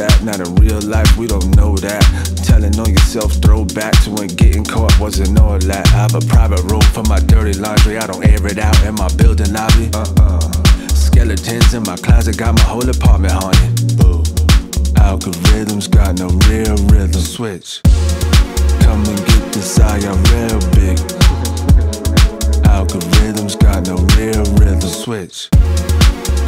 that. Not in real life, we don't know that. Telling on yourself, throw back to when getting caught wasn't all that. I have a private room for my dirty laundry. I don't air it out in my building lobby. Uh uh. Skeletons in my closet, got my whole apartment haunted. Boo. Algorithms got no real rhythm. Switch. Come and get this eye, I'm real big. Algorithms got no real rhythm. Switch.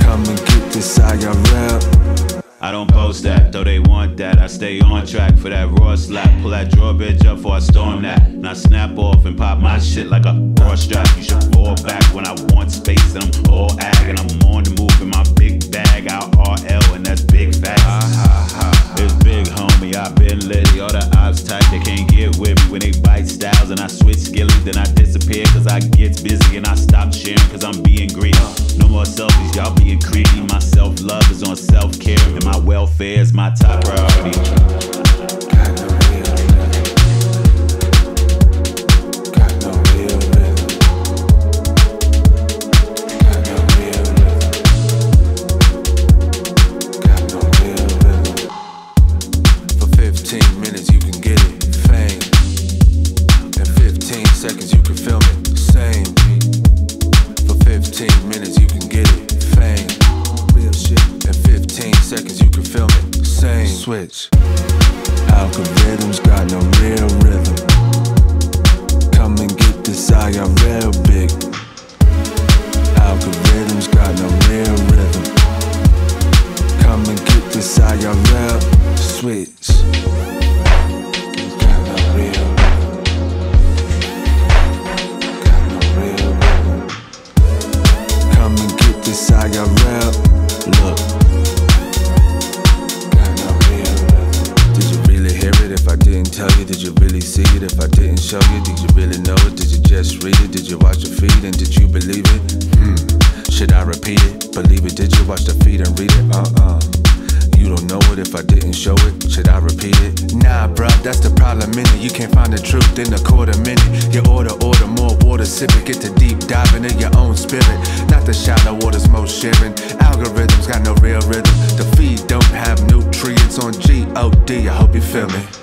Come and get this eye, I'm real. I don't post that, though they want that. I stay on track for that raw slap. Pull that drawbridge up before I storm that. And I snap off and pop my shit like a raw strap. You should fall back when I want space and I'm all ag and I'm on the move in my big bag. Out RL and that's big facts. Ah, it's big, homie. i been litty. All the ops type, they can't get with me when they bite styles. And I switch skillies, then I disappear cause I get busy and I stop sharing cause I'm being greedy. No more selfies, y'all being greedy. My self love is on self care, and my welfare is my top priority. Switch. Algorithms got no real rhythm. Come and get this I'm real big. Algorithms got no real rhythm. Come and get this I'm real switch. See it if I didn't show you? Did you really know it? Did you just read it? Did you watch the feed and did you believe it? Hmm. Should I repeat it? Believe it? Did you watch the feed and read it? Uh uh. You don't know it if I didn't show it. Should I repeat it? Nah, bruh, that's the problem in it. You can't find the truth in a quarter minute. You order, order more water, sip it. Get to deep diving in your own spirit. Not the shallow waters most sharing. Algorithms got no real rhythm. The feed don't have nutrients on G O D. I hope you feel me.